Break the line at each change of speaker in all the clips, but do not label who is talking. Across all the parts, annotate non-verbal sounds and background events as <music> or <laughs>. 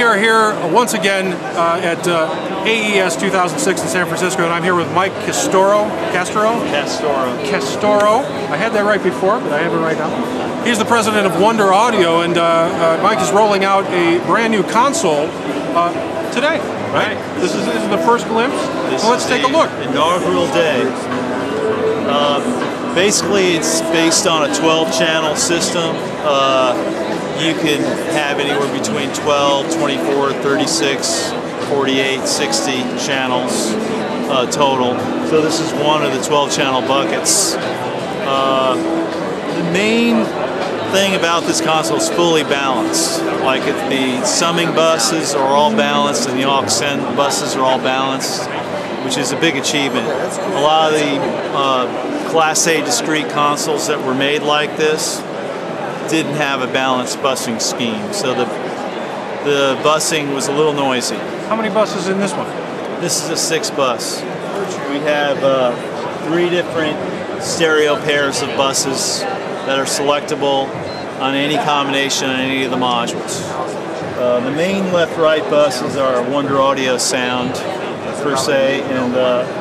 We are here once again uh, at uh, AES 2006 in San Francisco, and I'm here with Mike Castoro. Castoro?
Castoro.
Castoro. I had that right before, but I have it right now. He's the president of Wunder Audio, and uh, uh Mike is rolling out a brand new console uh, today. Right. This is, this is the first glimpse. So let's take a look.
Inaugural day. Uh, basically, it's based on a 12-channel system you can have anywhere between 12, 24, 36, 48, 60 channels uh, total. So this is one of the 12 channel buckets. Uh, the main thing about this console is fully balanced. Like if the summing buses are all balanced and the aux send buses are all balanced, which is a big achievement. A lot of the uh, Class A discrete consoles that were made like this didn't have a balanced busing scheme, so the the busing was a little noisy.
How many buses in this one?
This is a six bus. We have uh, three different stereo pairs of buses that are selectable on any combination on any of the modules. Uh, the main left-right buses are Wunder Audio sound per se, and uh,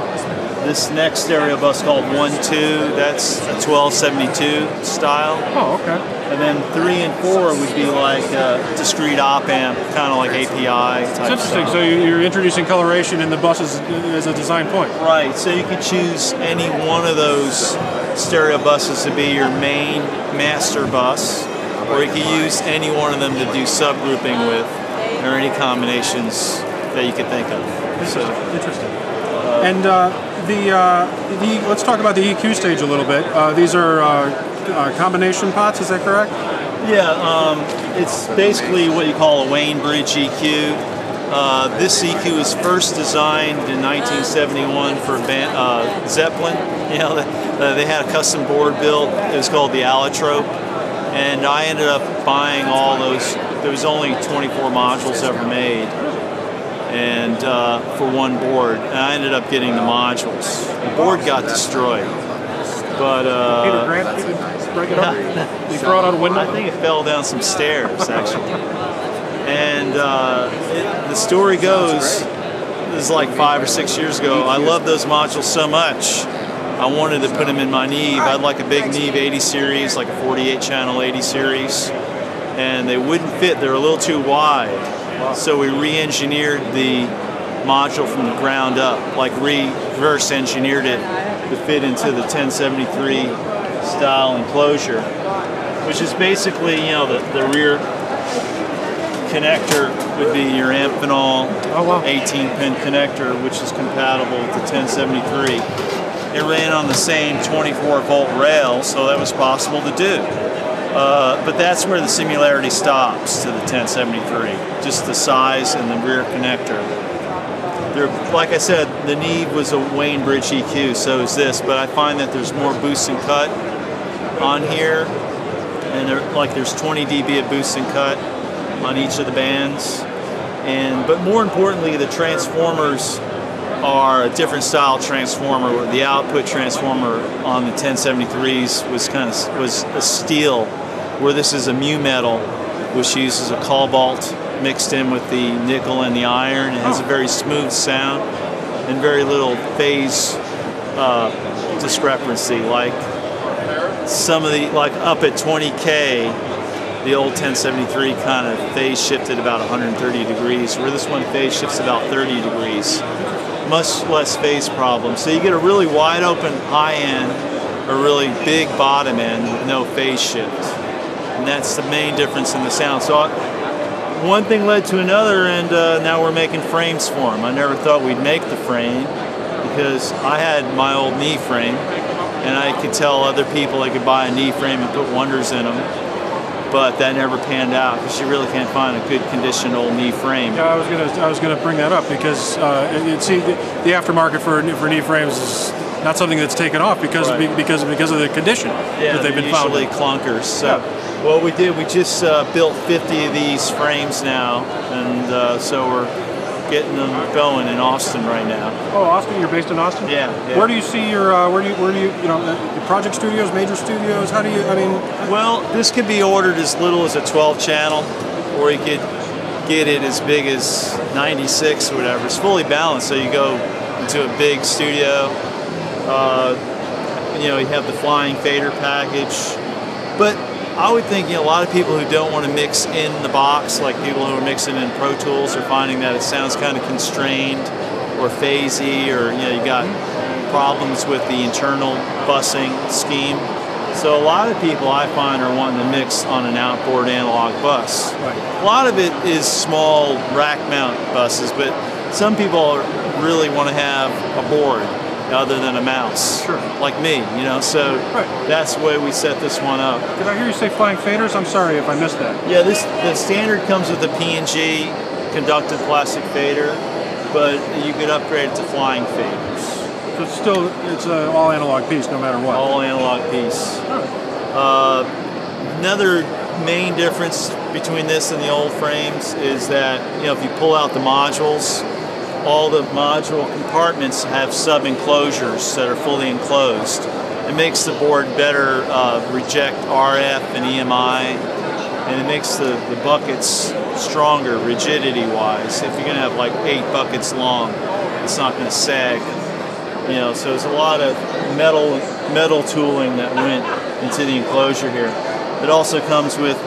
this next stereo bus called 1-2, that's a 1272 style.
Oh, okay.
And then three and four would be like a discrete op amp, kind of like API
It's interesting. Stuff. So you're introducing coloration in the buses as a design point.
Right. So you could choose any one of those stereo buses to be your main master bus, or you could use any one of them to do subgrouping with, or any combinations that you could think of.
Interesting. So, interesting. Uh, and uh, the, uh, the let's talk about the EQ stage a little bit. Uh, these are uh, uh, combination pots, is that correct?
Yeah, um, it's basically what you call a Wayne Bridge EQ. Uh, this EQ was first designed in 1971 for uh, Zeppelin. <laughs> You know, uh, they had a custom board built. It was called the Allotrope, and I ended up buying all those. There was only 24 modules ever made, and uh, for one board, and I ended up getting the modules. The board got destroyed, but uh,
Peter Grant break it up? <laughs> you throw it out a window?
I think it fell down some stairs, actually. and uh, it, the story goes, this is like five or six years ago, I love those modules so much. I wanted to put them in my Neve. I'd like a big Neve 80 series, like a 48 channel 80 series. And they wouldn't fit, they're a little too wide. So we re-engineered the module from the ground up, like reverse engineered it to fit into the 1073 style enclosure, which is basically, you know, the, the rear connector would be your Amphenol oh, wow. 18 pin connector, which is compatible with the 1073. It ran on the same 24 volt rail, so that was possible to do. Uh, but that's where the similarity stops to the 1073, just the size and the rear connector. They're, like I said, the Neve was a Wayne Bridge EQ, so is this, but I find that there's more boost and cut on here, and there, like there's 20 dB of boost and cut on each of the bands. And but more importantly, the transformers are a different style transformer. The output transformer on the 1073s was kind of was a steel, where this is a mu metal, which uses a cobalt mixed in with the nickel and the iron. It has a very smooth sound and very little phase uh, discrepancy. Like some of the, like up at 20K, the old 1073 kind of phase shifted about 130 degrees, where this one phase shifts about 30 degrees. Much less phase problem. So you get a really wide open high end, or really big bottom end with no phase shift. And that's the main difference in the sound. So one thing led to another, and uh, now we're making frames for them. I never thought we'd make the frame because I had my old Neve frame and I could tell other people I could buy a Neve frame and put Wunders in them, but that never panned out because you really can't find a good condition old Neve frame.
Yeah, I was gonna I was gonna bring that up because uh, see the, the, aftermarket for for Neve frames is not something that's taken off because right. because because of the condition
yeah,
that they've been found.
usually clunkers. So. Yeah. Well, we did. We just uh, built 50 of these frames now, and uh, so we're getting them going in Austin right now.
Oh, Austin! You're based in Austin.
Yeah. yeah.
Where do you see your? Uh, where do you? Where do you? You know, uh, project studios, major studios. How do you? I mean.
Well, this could be ordered as little as a 12 channel, or you could get it as big as 96 or whatever. It's fully balanced, so you go into a big studio. Uh, you know, you have the flying fader package, but I would think you know a lot of people who don't want to mix in the box, like people who are mixing in Pro Tools, are finding that it sounds kind of constrained or phasey, or you know, you got problems with the internal busing scheme. So a lot of people I find are wanting to mix on an outboard analog bus.
Right.
A lot of it is small rack mount buses, but some people really want to have a board other than a mouse.
Sure.
Like me, you know, so
Right.
that's the way we set this one up.
Did I hear you say flying faders? I'm sorry if I missed that.
Yeah, this the standard comes with a P&G conducted plastic fader, but you could upgrade it to flying faders.
So it's still it's an all analog piece, no matter what.
All analog piece.
Oh,
Uh, another main difference between this and the old frames is that you know if you pull out the modules, all the module compartments have sub enclosures that are fully enclosed. It makes the board better uh, reject RF and EMI, and it makes the, the buckets stronger rigidity wise. If you're going to have like eight buckets long, it's not going to sag. You know, so there's a lot of metal metal tooling that went into the enclosure here. It also comes with,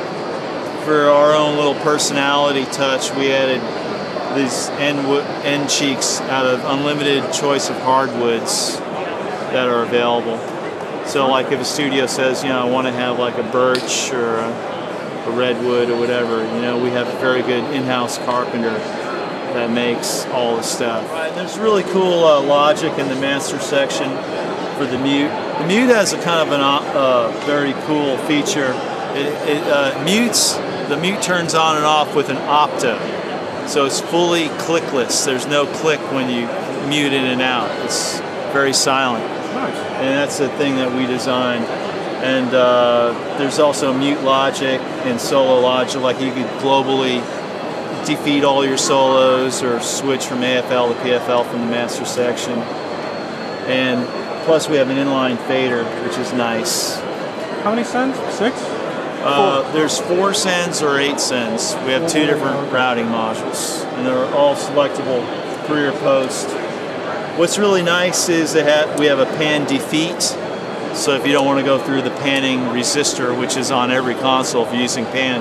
for our own little personality touch, we added these end, end cheeks out of unlimited choice of hardwoods that are available. So like if a studio says, you know, I want to have like a birch or a, a redwood or whatever, you know, we have a very good in-house carpenter that makes all the stuff. There's really cool uh, logic in the master section for the mute. The mute has a kind of a uh, very cool feature. It, it uh, mutes, the mute turns on and off with an opto. So it's fully clickless. There's no click when you mute in and out. It's very silent
nice.
and that's the thing that we designed. And uh, there's also mute logic and solo logic, like you could globally defeat all your solos or switch from AFL to PFL from the master section. And plus, we have an inline fader, which is nice.
How many cents? Six?
Uh, there's four sends or eight sends. We have two different routing modules, and they're all selectable pre or post. What's really nice is they have, we have a pan defeat. So if you don't want to go through the panning resistor, which is on every console, if you're using pan,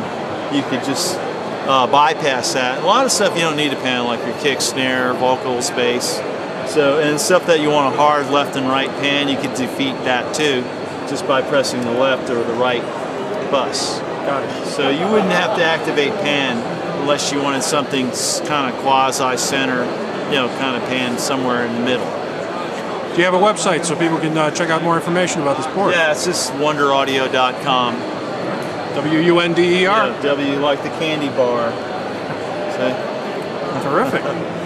you could just uh, bypass that. A lot of stuff you don't need to pan, like your kick, snare, vocal space. So and stuff that you want a hard left and right pan, you could defeat that too, just by pressing the left or the right bus.
Got it.
So you wouldn't have to activate pan unless you wanted something kind of quasi center, you know, kind of pan somewhere in the middle.
Do you have a website so people can uh, check out more information about this board?
Yeah, it's just wunderaudio.com.
W U N D E R.
Yeah, W like the candy bar. So,
Terrific. <laughs>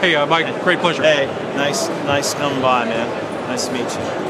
Hey, uh, Mike, great pleasure.
hey, nice, nice coming by, man. Nice to meet you.